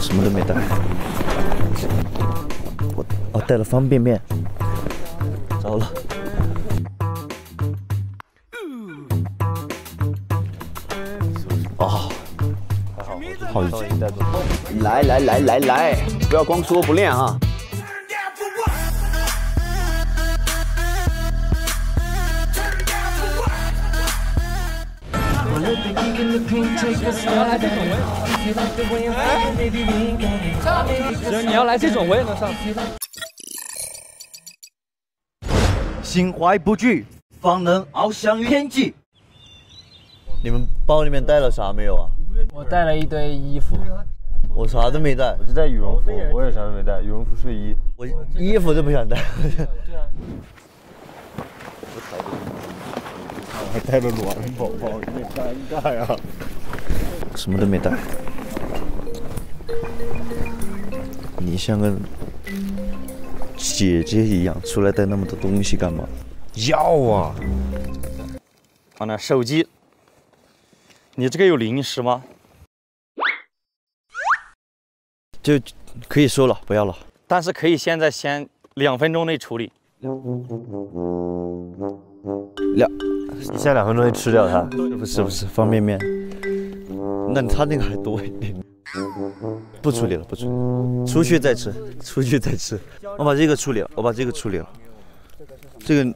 什么都没带。我哦，带了方便面。糟了。哦，好好来来来来来，不要光说不练啊！行，你要来这种我也能上。心怀不惧，方能翱翔天际。你们包里面带了啥没有啊？我带了一堆衣服，我啥都没带，我就带羽绒服，我也啥都没带，羽绒服、睡衣，我衣服都不想带。对啊。还带了暖宝宝，有点尴尬呀。什么都没带。你像个姐姐一样，出来带那么多东西干嘛？要啊！放那手机。你这个有零食吗？就可以收了，不要了。但是可以现在先两分钟内处理。两，你现在两分钟就吃掉它？不是不是方便面。那他那个还多一点。不处理了，不处理，出去再吃，出去再吃。我把这个处理了，我把这个处理了。这个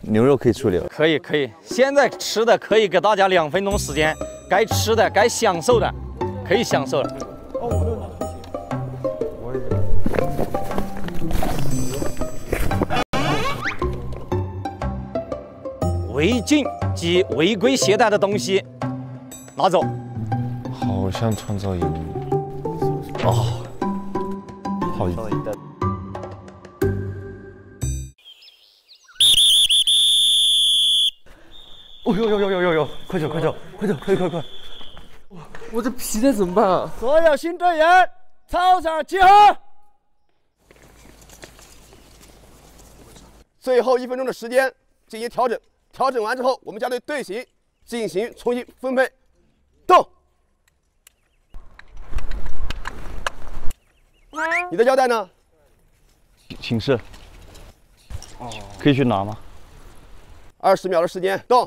牛肉可以处理了。可以可以，现在吃的可以给大家两分钟时间，该吃的该享受的可以享受了。违禁及违规携带的东西拿走。好像创造营哦，好一哦呦呦呦呦呦呦！快走快走快走快快快！我我这皮带怎么办啊？所有新队员，操场集合！最后一分钟的时间进行调整，调整完之后，我们将对队形进行重新分配。动！你的腰带呢？寝室。哦，可以去拿吗？二十秒的时间，动！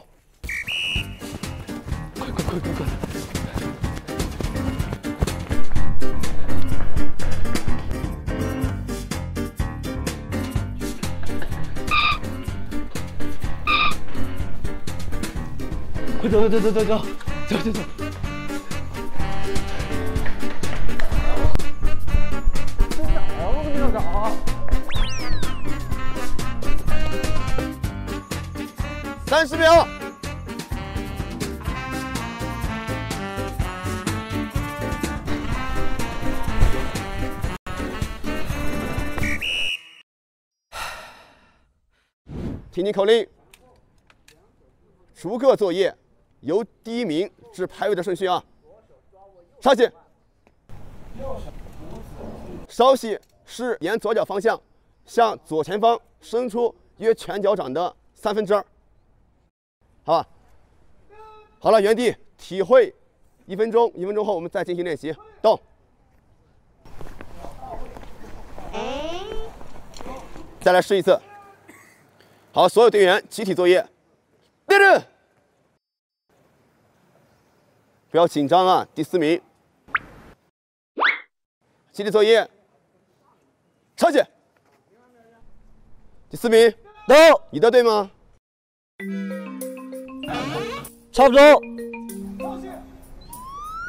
快走走走走走走走走走！三十秒。听听口令，逐个作业，由第一名至排位的顺序啊。稍息，稍息是沿左脚方向向左前方伸出约全脚掌的三分之二。好吧，好了，原地体会一分钟，一分钟后我们再进行练习。动，再来试一次。好，所有队员集体作业，立正，不要紧张啊！第四名，集体作业，抄起。第四名，到，你的对吗？差不多，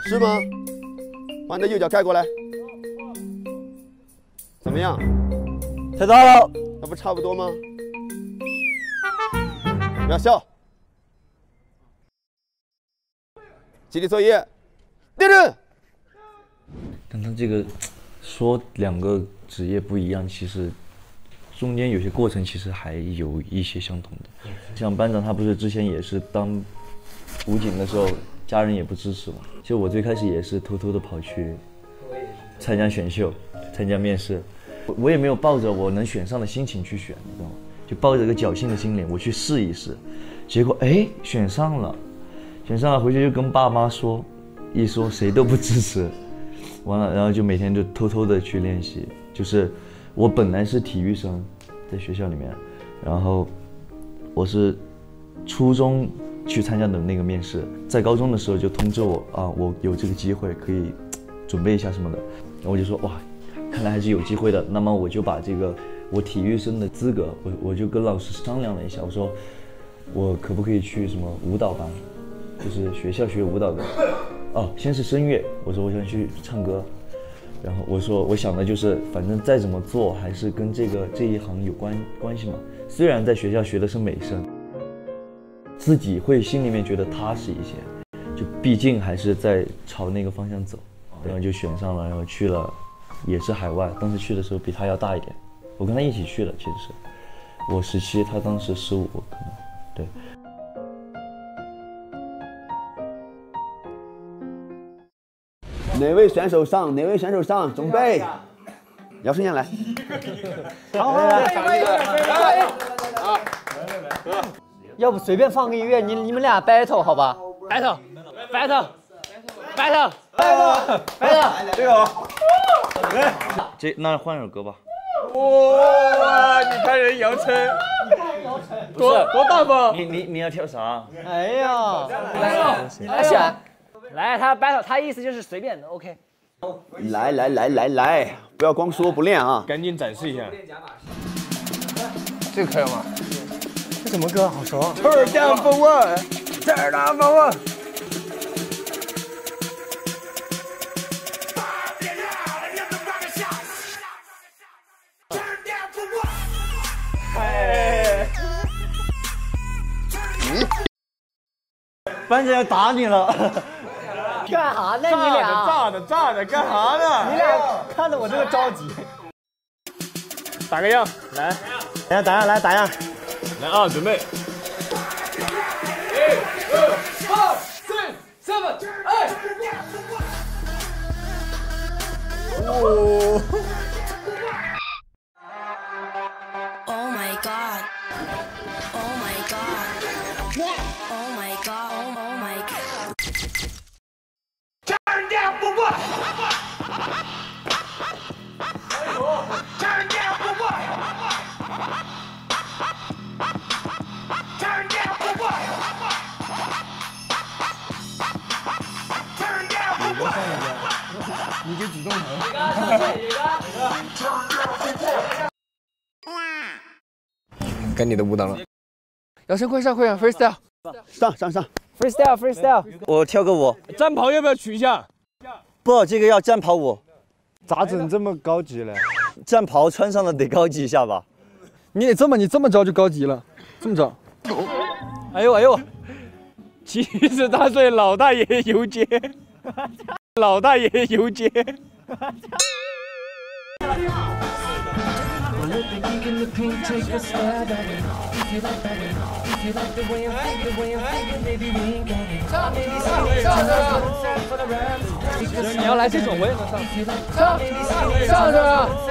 是吗？把你的右脚盖过来，怎么样？太大了，那不差不多吗？不要笑。集体作业，立正。但他这个说两个职业不一样，其实中间有些过程其实还有一些相同的。像班长他不是之前也是当。武警的时候，家人也不支持嘛。就我最开始也是偷偷的跑去参加选秀、参加面试，我也没有抱着我能选上的心情去选，你知道吗？就抱着一个侥幸的心理，我去试一试。结果哎，选上了，选上了回去就跟爸妈说，一说谁都不支持，完了，然后就每天就偷偷的去练习。就是我本来是体育生，在学校里面，然后我是初中去参加的那个面试，在高中的时候就通知我啊，我有这个机会可以准备一下什么的，然后我就说哇，看来还是有机会的。那么我就把这个我体育生的资格，我我就跟老师商量了一下，我说我可不可以去什么舞蹈班，就是学校学舞蹈的。哦，先是声乐，我说我想去唱歌，然后我说我想的就是，反正再怎么做还是跟这个这一行有关关系嘛。虽然在学校学的是美声，自己会心里面觉得踏实一些，就毕竟还是在朝那个方向走，然后就选上了，然后去了，也是海外。当时去的时候比他要大一点，我跟他一起去的，其实是我十七，他当时十五，可能对。哪位选手上？哪位选手上？准备，姚春燕来。要不随便放个音乐，你你们俩 battle 好吧？battle，battle，battle，battle，battle，这个，这那换首歌吧。哇，你看人姚琛，多多大方，你你你要跳啥？哎呀，来选，来他 battle，他意思就是随便的，OK。来来来来来，不要光说不练啊！赶紧展示一下。这个可以吗？这什么歌？好熟啊。Turn down for what? Turn down for what? 班长要打你了。干啥呢？你炸的俩？炸的炸的，干啥呢？你俩看得我这个着急。打个样，来来打样来打样，来啊，准备。Oh 该你的舞蹈了。姚晨快上快上，freestyle 上上上，freestyle freestyle。我跳个舞，战袍要不要取一下？不，这个要战袍舞，咋整这么高级嘞？战袍穿上了得高级一下吧。你得这么，你这么着就高级了，这么着。哎呦哎呦，七十大岁老大爷游街，老大爷游街。你要来这种我也能上。上上上。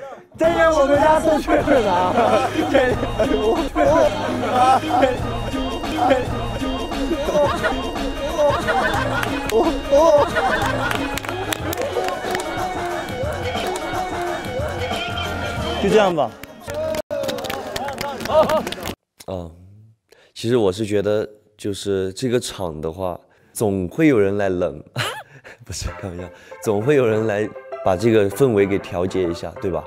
这是我们家正确的啊。就这样吧。嗯，其实我是觉得，就是这个场的话，总会有人来冷，不是开玩笑，总会有人来把这个氛围给调节一下，对吧？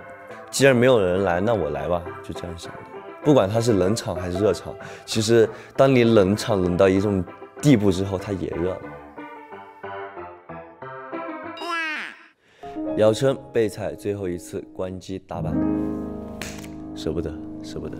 既然没有人来，那我来吧，就这样想的。不管他是冷场还是热场，其实当你冷场冷到一种地步之后，他也热了。姚琛备菜最后一次关机打板，舍不得，舍不得。